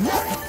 What?